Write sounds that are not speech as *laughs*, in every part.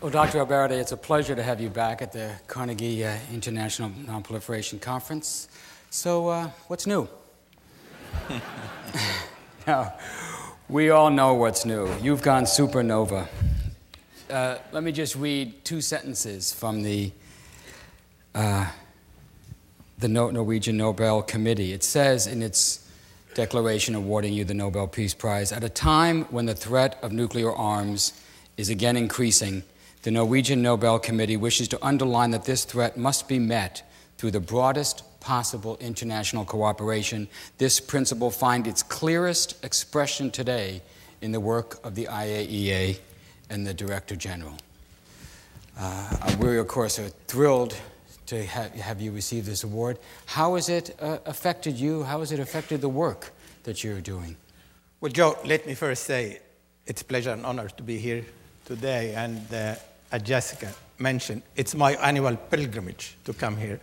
Well, Dr. ElBaradei, it's a pleasure to have you back at the Carnegie uh, International Nonproliferation Conference. So, uh, what's new? *laughs* now, we all know what's new. You've gone supernova. Uh, let me just read two sentences from the, uh, the Norwegian Nobel Committee. It says in its declaration awarding you the Nobel Peace Prize at a time when the threat of nuclear arms is again increasing, the Norwegian Nobel Committee wishes to underline that this threat must be met through the broadest possible international cooperation. This principle finds its clearest expression today in the work of the IAEA and the Director General. Uh, we, of course, are thrilled to have, have you receive this award. How has it uh, affected you? How has it affected the work that you're doing? Well, Joe, let me first say it's a pleasure and honor to be here today. And uh, as Jessica mentioned, it's my annual pilgrimage to come here,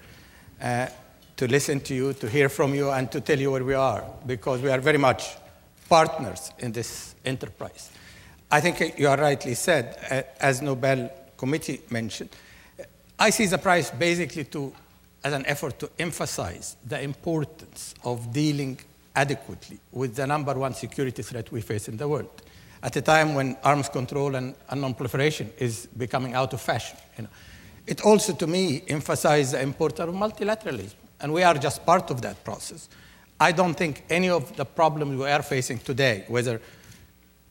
uh, to listen to you, to hear from you, and to tell you where we are, because we are very much partners in this enterprise. I think you are rightly said, uh, as Nobel Committee mentioned, I see the prize basically to, as an effort to emphasize the importance of dealing adequately with the number one security threat we face in the world at a time when arms control and, and non-proliferation is becoming out of fashion. You know. It also, to me, emphasizes the importance of multilateralism, and we are just part of that process. I don't think any of the problems we are facing today, whether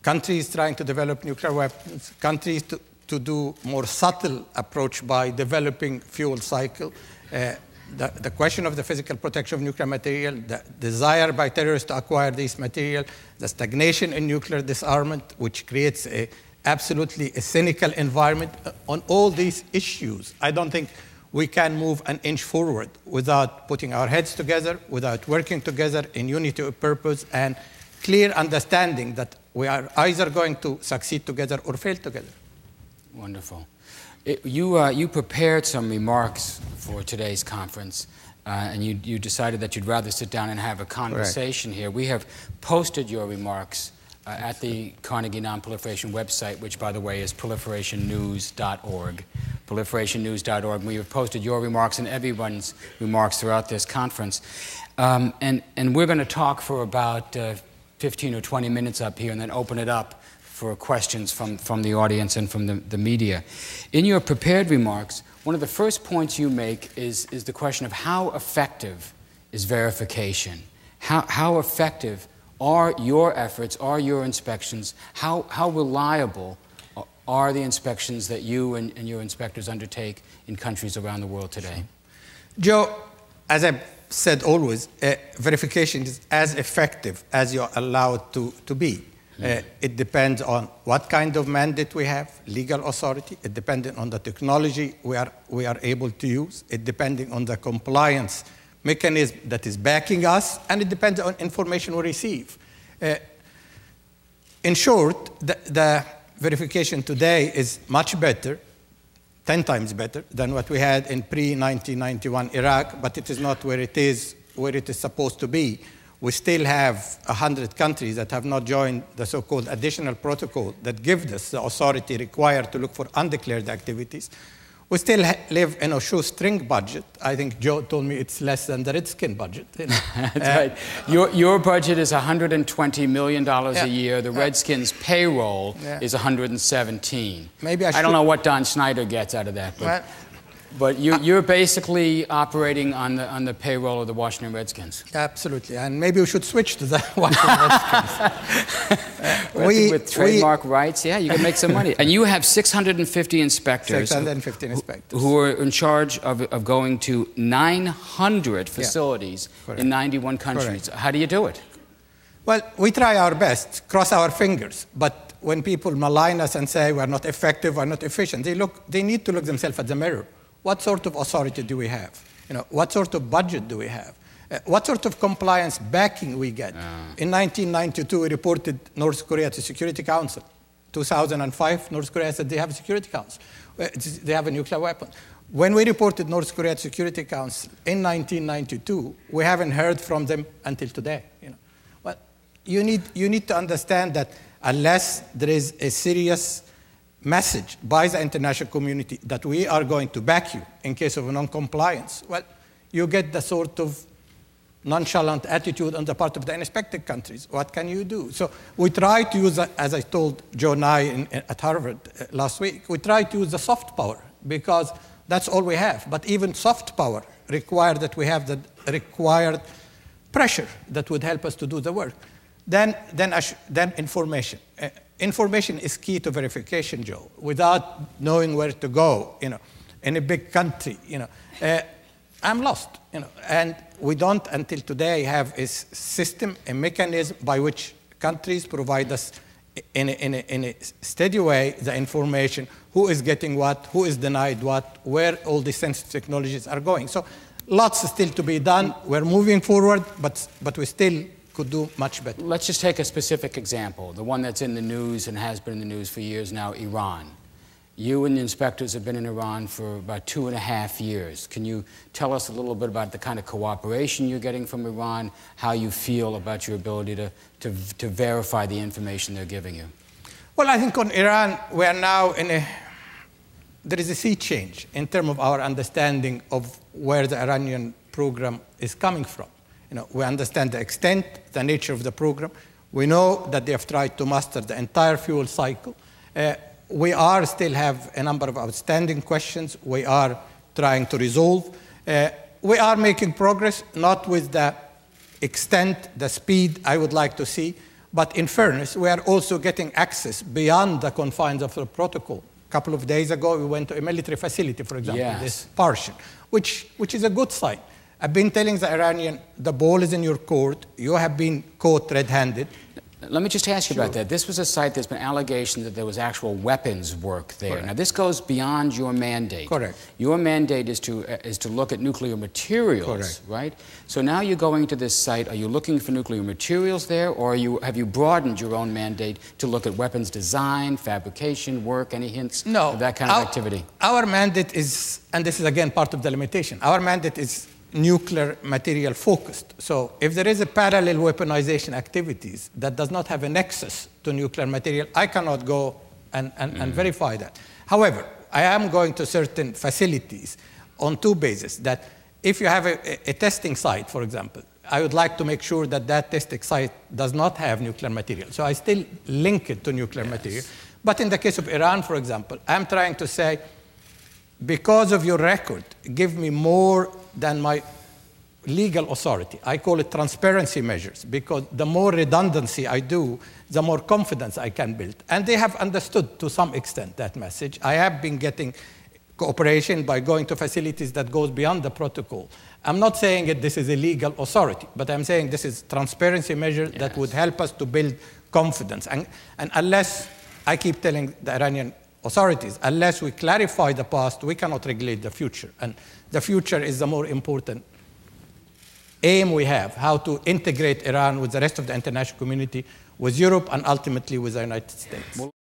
countries trying to develop nuclear weapons, countries to, to do more subtle approach by developing fuel cycle. Uh, the, the, question of the physical protection of nuclear material, the desire by terrorists to acquire this material, the stagnation in nuclear disarmament, which creates a absolutely a cynical environment. Uh, on all these issues, I don't think we can move an inch forward without putting our heads together, without working together in unity of purpose and clear understanding that we are either going to succeed together or fail together. Wonderful. It, you, uh, you prepared some remarks for today's conference, uh, and you, you decided that you'd rather sit down and have a conversation here. We have posted your remarks uh, at the Carnegie Nonproliferation website, which, by the way, is proliferationnews.org. Proliferationnews.org. We have posted your remarks and everyone's remarks throughout this conference. Um, and, and we're going to talk for about uh, 15 or 20 minutes up here and then open it up for questions from, from the audience and from the, the media. In your prepared remarks, one of the first points you make is, is the question of how effective is verification? How, how effective are your efforts, are your inspections? How, how reliable are the inspections that you and, and your inspectors undertake in countries around the world today? Joe, as I've said always, uh, verification is as effective as you're allowed to, to be. Uh, it depends on what kind of mandate we have, legal authority. It depends on the technology we are, we are able to use. It depends on the compliance mechanism that is backing us, and it depends on information we receive. Uh, in short, the, the verification today is much better, 10 times better than what we had in pre-1991 Iraq, but it is not where it is, where it is supposed to be we still have 100 countries that have not joined the so-called additional protocol that gives us the authority required to look for undeclared activities. We still live in a shoestring budget. I think Joe told me it's less than the Redskin budget. You know? *laughs* That's uh, right. Your, your budget is $120 million yeah. a year. The Redskins' payroll yeah. is 117. Maybe I, I don't know what Dan Snyder gets out of that. But well, but you, you're basically operating on the, on the payroll of the Washington Redskins. Absolutely. And maybe we should switch to the *laughs* Washington *laughs* Redskins. we, with trademark we, rights, yeah, you can make some money. And you have 650 inspectors. 650 inspectors. Who, who are in charge of, of going to 900 facilities yeah. in 91 countries. Correct. How do you do it? Well, we try our best, cross our fingers. But when people malign us and say we're not effective, we're not efficient, they, look, they need to look themselves at the mirror what sort of authority do we have? You know, what sort of budget do we have? Uh, what sort of compliance backing we get? In 1992, we reported North Korea to Security Council. 2005, North Korea said they have a Security Council. Uh, they have a nuclear weapon. When we reported North Korea to Security Council in 1992, we haven't heard from them until today. You know. Well, you need, you need to understand that unless there is a serious message by the international community that we are going to back you in case of non-compliance, well, you get the sort of nonchalant attitude on the part of the inspected countries. What can you do? So we try to use, as I told Joe Nye in, at Harvard uh, last week, we try to use the soft power because that's all we have. But even soft power requires that we have the required pressure that would help us to do the work. Then, then, then information. Information is key to verification, Joe. Without knowing where to go, you know, in a big country, you know, uh, I'm lost, you know. And we don't, until today, have a system, a mechanism by which countries provide us in a, in, a, in a, steady way the information who is getting what, who is denied what, where all these sensitive technologies are going. So lots still to be done. We're moving forward, but, but we still could do much better. Let's just take a specific example, the one that's in the news and has been in the news for years now, Iran. You and the inspectors have been in Iran for about two and a half years. Can you tell us a little bit about the kind of cooperation you're getting from Iran, how you feel about your ability to, to, to verify the information they're giving you? Well, I think on Iran, we are now in a, there is a sea change in terms of our understanding of where the Iranian program is coming from. You know, we understand the extent, the nature of the program. We know that they have tried to master the entire fuel cycle. Uh, we are still have a number of outstanding questions we are trying to resolve. Uh, we are making progress, not with the extent, the speed I would like to see, but in fairness, we are also getting access beyond the confines of the protocol. A couple of days ago, we went to a military facility, for example, yes. this Parchin, which, which is a good sign. I've been telling the Iranian, the ball is in your court, you have been caught red handed. Let me just ask you sure. about that. This was a site there's been allegations that there was actual weapons work there. Correct. Now, this goes beyond your mandate. Correct. Your mandate is to, uh, is to look at nuclear materials, Correct. right? So now you're going to this site. Are you looking for nuclear materials there, or you, have you broadened your own mandate to look at weapons design, fabrication, work? Any hints no, of that kind our, of activity? Our mandate is, and this is again part of the limitation, our mandate is nuclear material focused. So if there is a parallel weaponization activities that does not have a nexus to nuclear material, I cannot go and, and, mm. and verify that. However, I am going to certain facilities on two bases that if you have a, a, testing site, for example, I would like to make sure that that testing site does not have nuclear material. So I still link it to nuclear yes. material. But in the case of Iran, for example, I'm trying to say, because of your record, give me more than my legal authority. I call it transparency measures because the more redundancy I do, the more confidence I can build. And they have understood to some extent that message. I have been getting cooperation by going to facilities that goes beyond the protocol. I'm not saying that this is a legal authority, but I'm saying this is transparency measure yes. that would help us to build confidence. And, and unless I keep telling the Iranian authorities, unless we clarify the past, we cannot regulate the future. And the future is the more important aim we have, how to integrate Iran with the rest of the international community, with Europe, and ultimately with the United States.